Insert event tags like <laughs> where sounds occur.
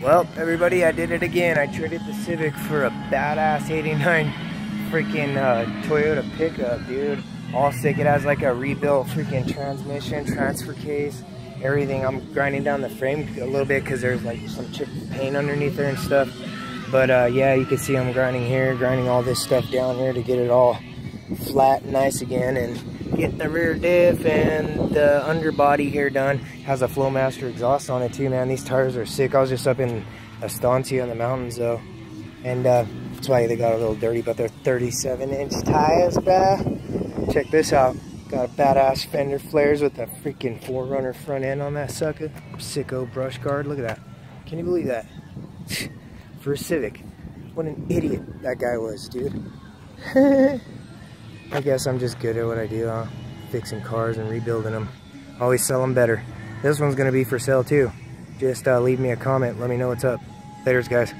Well, everybody, I did it again. I traded the Civic for a badass 89 freaking uh, Toyota pickup, dude. All sick. It has like a rebuilt freaking transmission, transfer case, everything. I'm grinding down the frame a little bit because there's like some chipped paint underneath there and stuff. But uh, yeah, you can see I'm grinding here, grinding all this stuff down here to get it all flat and nice again and getting the rear diff and the underbody here done. Has a Flowmaster exhaust on it too, man. These tires are sick. I was just up in Estancia in the mountains though. And uh, that's why they got a little dirty, but they're 37 inch tires, bruh. Check this out. Got a badass fender flares with a freaking 4Runner front end on that sucker. Sicko brush guard. Look at that. Can you believe that? <laughs> For a Civic. What an idiot that guy was, dude. <laughs> I guess I'm just good at what I do, huh? Fixing cars and rebuilding them. Always sell them better. This one's going to be for sale too. Just uh, leave me a comment. Let me know what's up. Laters, guys.